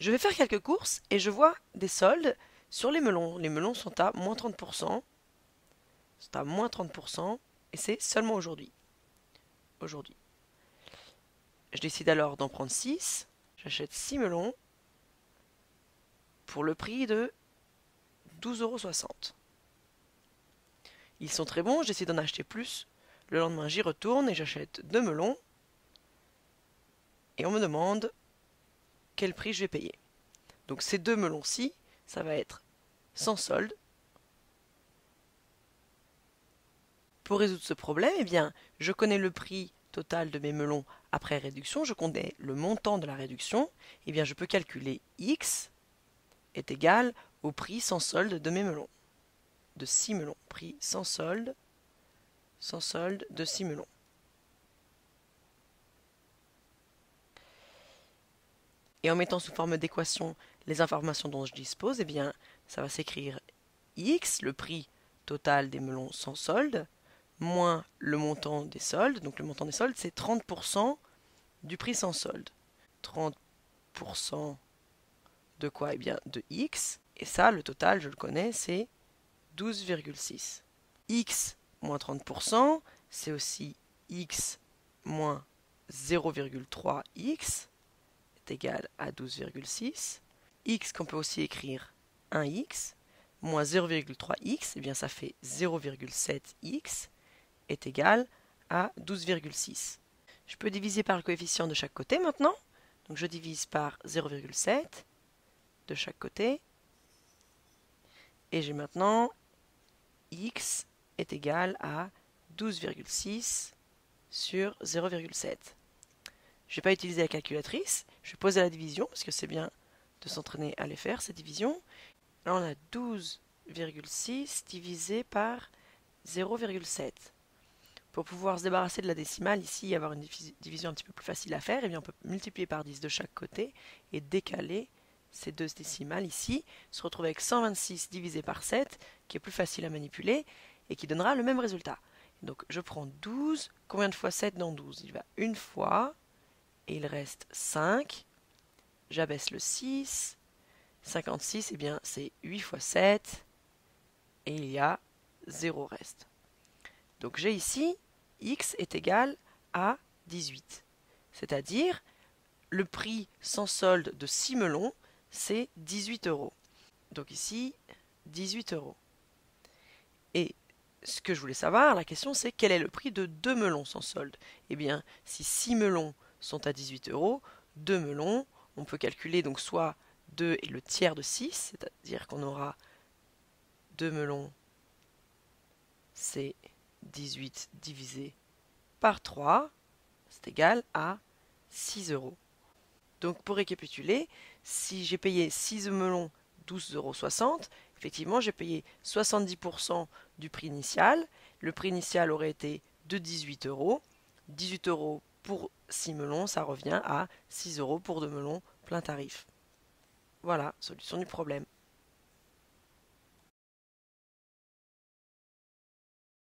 Je vais faire quelques courses et je vois des soldes sur les melons. Les melons sont à moins 30%. C'est à moins 30% et c'est seulement aujourd'hui. Aujourd'hui. Je décide alors d'en prendre 6. J'achète 6 melons pour le prix de 12,60€. Ils sont très bons, j'essaie d'en acheter plus. Le lendemain, j'y retourne et j'achète deux melons. Et on me demande quel prix je vais payer. Donc ces deux melons-ci, ça va être sans solde. Pour résoudre ce problème, eh bien, je connais le prix total de mes melons après réduction, je connais le montant de la réduction, eh bien je peux calculer x est égal au prix sans solde de mes melons. De 6 melons. Prix sans solde, sans solde de 6 melons. Et en mettant sous forme d'équation les informations dont je dispose, eh bien, ça va s'écrire x, le prix total des melons sans solde, moins le montant des soldes. Donc le montant des soldes, c'est 30% du prix sans solde. 30% de quoi? Eh bien, de x. Et ça, le total, je le connais, c'est 12,6. x moins 30%, c'est aussi x moins 0,3x égal à 12,6. x qu'on peut aussi écrire 1x moins 0,3x, eh bien ça fait 0,7x est égal à 12,6. Je peux diviser par le coefficient de chaque côté maintenant. Donc je divise par 0,7 de chaque côté. Et j'ai maintenant x est égal à 12,6 sur 0,7. Je ne vais pas utiliser la calculatrice, je vais poser la division parce que c'est bien de s'entraîner à les faire, ces divisions. Là, on a 12,6 divisé par 0,7. Pour pouvoir se débarrasser de la décimale, ici, avoir une division un petit peu plus facile à faire, et eh bien on peut multiplier par 10 de chaque côté et décaler ces deux décimales ici, se retrouver avec 126 divisé par 7, qui est plus facile à manipuler, et qui donnera le même résultat. Donc je prends 12, combien de fois 7 dans 12 Il va une fois, et il reste 5. J'abaisse le 6. 56, et bien c'est 8 fois 7, et il y a 0 reste. Donc j'ai ici x est égal à 18. C'est-à-dire, le prix sans solde de 6 melons, c'est 18 euros. Donc ici, 18 euros. Et ce que je voulais savoir, la question c'est quel est le prix de 2 melons sans solde? Eh bien, si 6 melons sont à 18 euros, 2 melons, on peut calculer donc soit 2 et le tiers de 6, c'est-à-dire qu'on aura 2 melons, c'est 18 divisé par 3, c'est égal à 6 euros. Donc pour récapituler, si j'ai payé 6 melons 12,60 euros, effectivement j'ai payé 70% du prix initial. Le prix initial aurait été de 18 euros. 18 euros pour 6 melons, ça revient à 6 euros pour 2 melons plein tarif. Voilà, solution du problème.